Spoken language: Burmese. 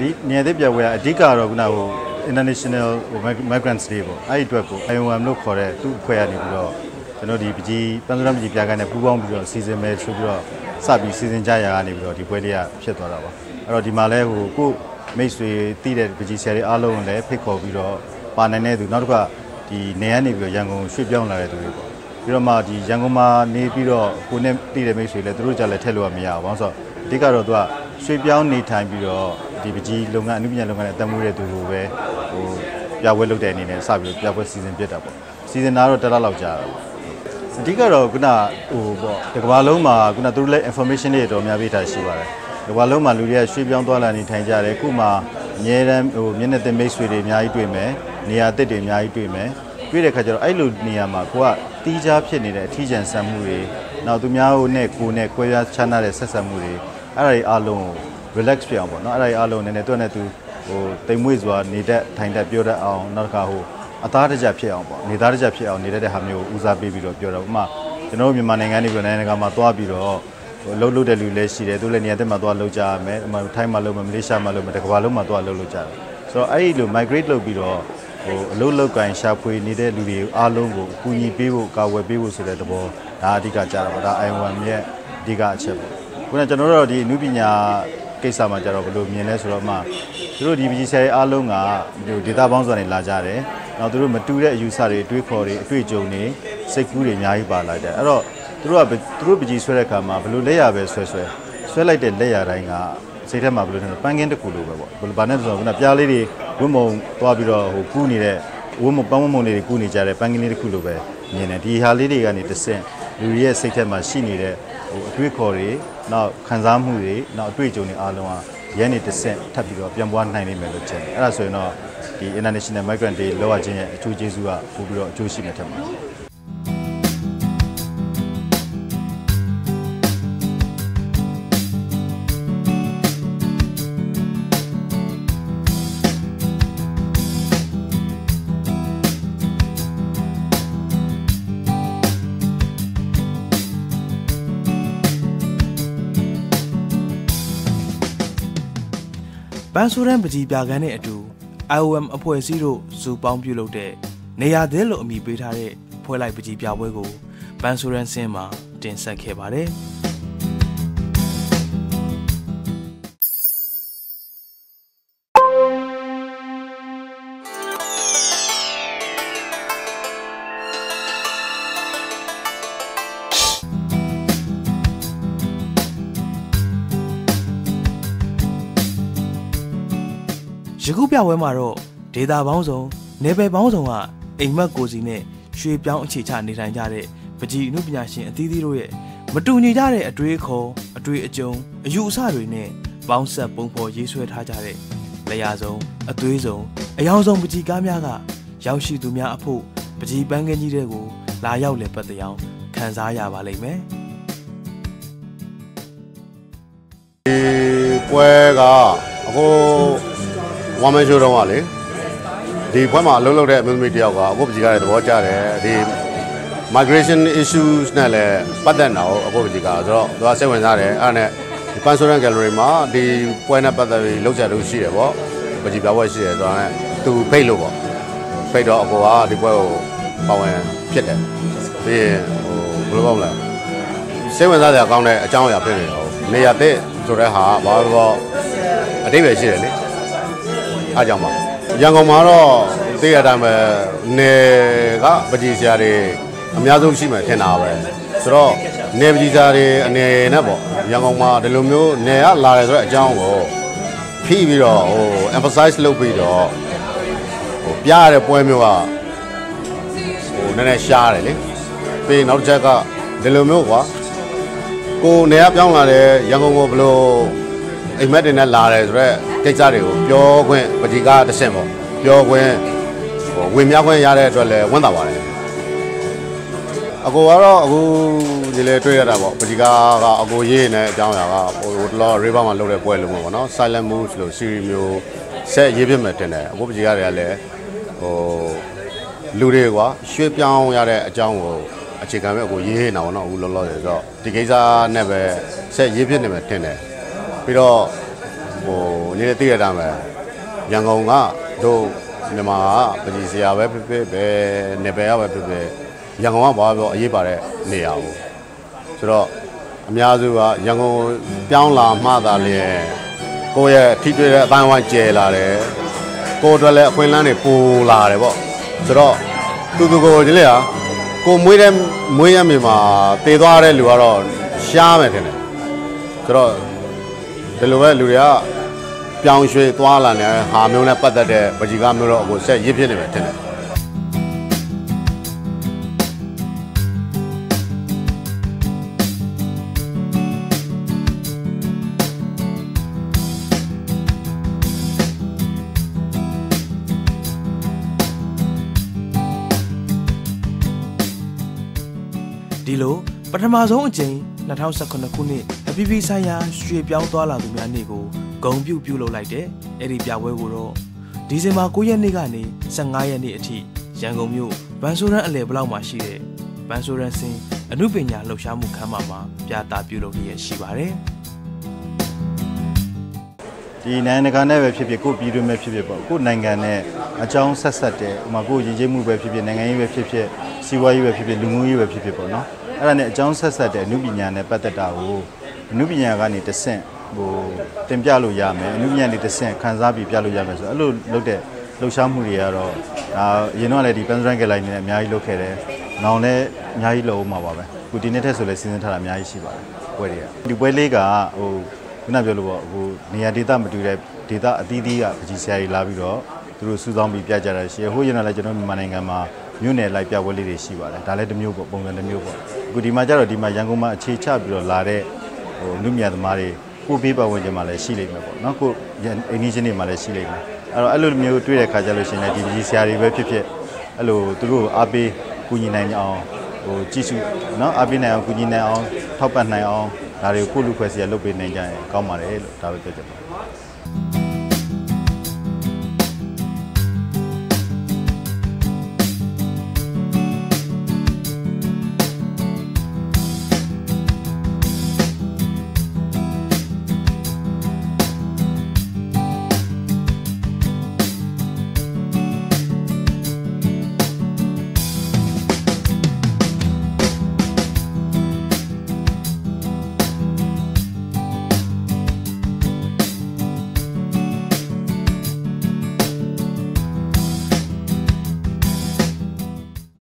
ဒီနေရာသစ်ပြပွဲကအဓိကတော့ခုနကဟို international migrants day ပေါ့အဲ့ဒီအတွက်ကို IOM လို့ခေါ်တဲ့သူ့အဖွဲ့ကနေပြီးတော့ကျွန်တော်ဒီပကြီးပန်းစရမ်ပကြီးပြကန်းနဲ့ပူးပေါင်းပြီးတော့စီစဉ်မယ်ဆိုပြီးတော့စပြီးစီစဉ်ကြရကနေပြီးတော့ဒီပွဲလေးကဖြစ်သွားတာပါအဲ့တော့ဒီမှာလဲဟိုကိုမိတ်ဆွေတည်တဲ့ပကြီးဆရာတွေအားလုံးလည်းဖိတ်ခေါ်ပြီးတော့ပါနိုင်တဲ့သူနောက်တစ်ခါဒီနေရနေပြီးတော့ရန်ကုန်ရွှေ့ပြောင်းလာတဲ့သူတွေပေါ့ပြီးတော့မှဒီရန်ကုန်မှာနေပြီးတော့ကိုနဲ့တည်တဲ့မိတ်ဆွေလည်းသူတို့ကြလည်းထည့်လို့ရမရဘူးဘာလို့ဆိုတော့အဓိကတော့သူက ရွှေ့ပြောင်းနေထိုင်ပြီးတော့ဒီပကြီးလုပ်ငန်းအနုပညာလုပ်ငန်းနဲ့အတမှုတဲ့သူကိုပဲဟိုပြပွဲလုပ်တဲ့အနေနဲ့စပြီးပြပွဲစီစဉ်ပြတာပေါ့စီစဉ်တာတော့တစ်လလောက်ကြာတာပေါ့အဓိကတော့ခုနဟိုပေါ့ဒီကမ္ဘာလုံးမှာခုနသူတို့လည်း information တွေတော်များပေးထားရှိပါတယ်ဒီကမ္ဘာလုံးမှာလူတွေကရွှေ့ပြောင်းသွားလာနေထိုင်ကြတယ်ခုမှအများတန်းဟိုမျက်နှာသင်မိတ်ဆွေတွေအများကြီးတွေ့မယ်နေရာတစ်တွေအများကြီးတွေ့မယ်တွေ့တဲ့ခါကျတော့အဲ့လိုနေရာမှာကိုကတီးခြားဖြစ်နေတဲ့အထီးကျန်ဆန်မှုတွေနောက်သူများဟိုနဲ့ကိုနဲ့ကွဲပြားချမ်းသာတဲ့ဆက်ဆံမှုတွေ အဲ့ဒါတွေအားလုံးကို relax ဖြစ်အောင်ပေါ့နော်အဲ့ဒါကြီးအားလုံးနည်းနည်းတွက်နဲ့သူဟိုတိမ်မွေ့စွာနေတတ်ထိုင်တတ်ပြောတတ်အောင်နောက်တစ်ခါဟိုအသားတကြဖြစ်အောင်ပေါ့နေသားတကြဖြစ်အောင်နေတတ်တဲ့ဟာမျိုးကိုဦးစားပေးပြီးတော့ပြောတော့ဥမာကျွန်တော်တို့မြန်မာနိုင်ငံနေပြီးနိုင်ငံတကာမှာသွားပြီးတော့ဟိုလှုပ်လှုပ်တဲ့လူလည်းရှိတယ်သူလည်းနေရာတက်မှာသွားလှုပ်ကြရမယ်ဥမာထိုင်းမှာလှုပ်မယ်မလေးရှားမှာလှုပ်မယ်တကဘာလုံးမှာသွားလှုပ်လှုပ်ကြတယ်ဆိုတော့အဲ့ဒီလို migrate လုပ်ပြီးတော့ဟိုအလုပ်လုပ်ကိုင်ရှာဖွေနေတဲ့လူတွေအားလုံးကိုအကူအညီပေးဖို့ကာဝယ်ပေးဖို့ဆိုတဲ့သဘောဒါအဓိကကြားတာပေါ့ဒါ I1 ရဲ့အဓိကအချက်ပေါ့ ခုနကကျွန်တော်တို့ဒီအမှုပညာကိစ္စမှာကြတော့ဘယ်လိုမြင်လဲဆိုတော့မှသူတို့ဒီပကြီးဆရာတွေအားလုံးကဒီဒေတာပေါင်းစွာနေလာကြတယ်။နောက်သူတို့မတူတဲ့အယူဆတွေအတွေးခေါ်တွေအတွေ့အကြုံတွေစိတ်ကူးတွေအများကြီးပါလာတယ်။အဲ့တော့သူတို့ကသူတို့ပကြီးဆွဲတဲ့အခါမှာဘယ်လိုလက်ရပဲဆွဲဆွဲဆွဲလိုက်တဲ့လက်ရတိုင်းကစိတ်ထဲမှာဘယ်လိုလဲပန်းကင်းတစ်ခုလိုပဲပေါ့။ဘယ်လိုဘာနဲ့ဆိုတော့ခုနပြားလေးတွေဝတ်မုံသွားပြီးတော့ဟိုကူးနေတဲ့ဝတ်မုံပန်းဝတ်မုံလေးတွေကူးနေကြတဲ့ပန်းကင်းလေးတစ်ခုလိုပဲမြင်တယ်။ဒီဟာလေးတွေကနေတဆင့်လူတွေရဲ့စိတ်ထဲမှာရှိနေတဲ့ ဟိုအတွေ့ခေါ်တွေနောက်ခံစားမှုတွေနောက်အတွေ့အကြုံတွေအားလုံးကရဲနေတစ်ဆင့်ထပ်ပြီးတော့ပြန်ပွားနိုင်နိုင်မယ်လို့ထင်တယ်အဲ့ဒါဆိုရင်တော့ဒီ International Migrant Day လောက်ရခြင်းရဲ့အကျိုးကျေးဇူးကပို့ပြီးတော့အကျိုးရှိမယ်ထင်ပါတယ် ပန်းဆိုးရန်ပကြီးပြကန်းနဲ့အတူ IOM အဖွဲ့အစည်းတို့ဇူပေါင်းပြုလုပ်တဲ့နေရာသစ်လို့အမည်ပေးထားတဲ့ဖွဲ့လိုက်ပကြီးပြပွဲကိုပန်းဆိုးရန်ဆင်းမှာတင်ဆက်ခဲ့ပါတယ်။ ယခုပြပွဲမှာတော့ဒေတာပေါင်းစုံနယ်ပယ်ပေါင်းစုံကအိမ်မက်ကိုစီနဲ့ရွှေပြောင်းအခြေချနေထိုင်ကြတဲ့ပကြီးအမှုပညာရှင်အသီးသီးတို့ရဲ့မတူညီကြတဲ့အတွေ့အခေါ်အတွေ့အကြုံအယူအဆတွေနဲ့ပေါင်းဆက်ပုံဖော်ရေးဆွဲထားကြတဲ့လျာစုံအသွေးစုံအယောင်စုံပကြီးကားများကရောက်ရှိသူများအဖို့ပကြီးပန်းကင်းကြီးတွေကိုလာရောက်လည်ပတ်တဲ့အောင်ခံစားရပါလိမ့်မယ်ဒီပွဲကအခု ဝမ်းမချိုးတော့ကလေဒီပွဲမှာအလုပ်လုပ်တဲ့အမျိုးသမီးတယောက်ကအခုပကြီးကားတဲ့သဘောကျတယ်ဒီ migration issues နဲ့လည်းပတ်သက်တာကိုအခုပကြီးကားဆိုတော့သူကစိတ်ဝင်စားတယ်အဲ့ဒါနဲ့ဒီ Pansoran Gallery မှာဒီပွဲနဲ့ပတ်သက်ပြီးလုပ်ကြလို့ရှိတယ်ပေါ့ပကြီးပြပွဲရှိတယ်ဆိုတော့လည်းသူဖိတ်လို့ပေါ့ဖိတ်တော့အကိုကဒီပွဲကိုပါဝင်ဖြစ်တယ်ပြီးရင်ဟိုဘယ်လိုပေါ့မလဲစိတ်ဝင်စားစရာကောင်းတဲ့အကြောင်းအရာဖြစ်နေတော့နေရာတဲ့ဆိုတဲ့ဟာဘာလို့တော့အတိတ်ပဲရှိတယ်လေ အားကြောင့်ပါရန်ကုန်မှာတော့သိရတိုင်းပဲနေကပကြီးစရာတွေအများဆုံးရှိမှထင်တာပဲဆိုတော့နေပကြီးစရာတွေအနေနဲ့ပေါ့ရန်ကုန်မှာဒီလိုမျိုးနေရလာတယ်ဆိုတဲ့အကြောင်းကိုဖိပြီးတော့ဟို emphasize လုပ်ပြီးတော့ဟိုပြရတဲ့ပွဲမျိုးကဟိုနည်းနည်းရှားတယ်လေပြီးနောက်တစ်ချက်ကဒီလိုမျိုးကွာကိုနေရပြောင်းလာတဲ့ရန်ကုန်ကိုဘယ်လို အိမ်မက်တင်နဲ့လာတယ်ဆိုတော့ကိစ္စတွေကိုပြောခွင့်ပကြီးကားတစ်ဆင့်ပေါ့ပြောခွင့်ဟိုဝင်မြောက်ခွင့်ရတဲ့အတွက်လည်းဝမ်းသာပါတယ်အကိုကတော့အခုဒီလေတွေ့ရတာပေါ့ပကြီးကားကအကိုရေးနေတဲ့အကြောင်းအရာကဟိုတလော river မှာလုပ်တဲ့ပွဲလုံးပေါ့နော် silent moves လို့ series မျိုးဆက်ရေးပြမယ်တင်တယ်အခုပကြီးကားတွေကလည်းဟိုလူတွေကွာရွှေ့ပြောင်းရတဲ့အကြောင်းကိုအခြေခံမဲ့အကိုရေးနေတာပေါ့နော်အခုလောလောဆယ်ဆိုတော့ဒီကိစ္စနဲ့ပဲဆက်ရေးဖြစ်နေမယ်ထင်တယ် ပြီးတော့ဟိုနည်းနည်းသိရတာမယ်ရန်ကုန်ကတို့မြန်မာကပကြီးဆရာပဲဖြစ်ဖြစ်ပဲနေပယ်ရပဲဖြစ်ဖြစ်ရန်ကုန်ကဘာပြောအရေးပါတဲ့နေရာကိုဆိုတော့အများစုကရန်ကုန်ပြောင်းလာမှသာလျင်ကိုယ့်ရဲ့ထိတွေ့တဲ့အတိုင်းအဝိုင်းကျယ်လာတယ်ကိုယ်အတွက်လည်းအခွင့်အလမ်းတွေပိုလာတယ်ပေါ့ဆိုတော့သူသူကိုဒီလေဟာကိုမွေးတဲ့မွေးရမြေမှာတည်သွားတဲ့လူကတော့ရှားမယ်ထင်တယ်ဆိုတော့ ဒီလိုပဲလူတွေကပြောင်းရွှေ့သွားလာနေတဲ့ဟာမျိုးနဲ့ပတ်သက်တဲ့ပကြီးကားမျိုးတော့အခုဆက်ရစ်ဖြစ်နေမယ်ထင်တယ်ဒီလိုပထမဆုံးအကြိမ်2019ခုနှစ်အ ပြည်ပြည်ဆိုင်ရာရွှေပြောင်းသွားလာသူများနေ့ကိုဂုံပြုပြုလုပ်လိုက်တဲ့အဲ့ဒီပြပွဲကိုတော့ဒီဇင်ဘာ9ရက်နေ့ကနေ15ရက်နေ့အထိရန်ကုန်မြို့ဗန်ဆိုရန်အလယ်ဘလောက်မှာရှိတဲ့ဗန်ဆိုရန်စင်အမှုပညာလှူရှားမှုခန်းမမှာပြသပြုလုပ်ရရှိပါတယ်ဒီနိုင်ငံတကာနဲ့ပဲဖြစ်ဖြစ်ကိုပြည်တွင်းပဲဖြစ်ဖြစ်ပေါ့ကိုနိုင်ငံနဲ့အကြောင်းဆက်ဆက်တဲ့ဥပမာကိုရည်ကြီးမှုပဲဖြစ်ဖြစ်နိုင်ငံရေးပဲဖြစ်ဖြစ်စီးပွားရေးပဲဖြစ်ဖြစ်လူမှုရေးပဲဖြစ်ဖြစ်ပေါ့နော်အဲ့ဒါနဲ့အကြောင်းဆက်ဆက်တဲ့အမှုပညာနဲ့ပတ်သက်တာကို အမှုပညာကနေတဆင့်ဟိုတင်ပြလို့ရမယ်အမှုပညာနေတဆင့်ခန်းစားပြီးပြလို့ရမယ်ဆိုတော့အဲ့လိုလုပ်တဲ့လှုပ်ရှားမှုတွေကတော့ဒါအရင်တော့လည်းဒီ Panzran Guideline နဲ့အများကြီးလုပ်ခဲ့တယ်။နောင်လည်းအများကြီးလုပ်အောင်မှာပါပဲ။ခုဒီနေ့ထက်ဆိုလည်းစီစဉ်ထားတာအများကြီးရှိပါတယ်ပွဲတွေက။ဒီပွဲလေးကဟိုခုနပြောလို့ပေါ့ဟိုနေရာဒေသမတူတဲ့ဒေသအသီးသီးကပကြီးဆရာကြီးလာပြီးတော့သူတို့စုဆောင်းပြီးပြကြတာရှိရဟိုရင်တော့လည်းကျွန်တော်မြန်မာနိုင်ငံမှာမြို့နယ်လိုက်ပြပွဲလေးတွေရှိပါတယ်ဒါလည်းတစ်မျိုးပေါ့ပုံစံတစ်မျိုးပေါ့အခုဒီမှာကျတော့ဒီမှာရန်ကုန်မှာအခြေချပြီးတော့လာတဲ့ ဟိုလူမြတ်သမားတွေကိုဘေးပတ်ဝန်းကျင်မှာလည်းရှိလိမ့်မယ်ပေါ့နော်ကိုအိန္ဒိချင်းတွေမှာလည်းရှိလိမ့်မယ်အဲ့တော့အဲ့လိုမျိုးတွေ့တဲ့ခါကျလို့ရှိရင်လည်းဒီပကြီးဆရာတွေပဲဖြစ်ဖြစ်အဲ့လိုသူတို့အားပေးကူညီနိုင်အောင်ဟိုကြည့်စုနော်အားပေးနိုင်အောင်ကူညီနိုင်အောင်ထောက်ပံ့နိုင်အောင်ဒါတွေကိုကိုယ့်လူဖွဲ့စီကလုပ်ပေးနိုင်ကြရင်ကောင်းပါတယ်လို့ဒါပဲပြောချင်ပါတယ်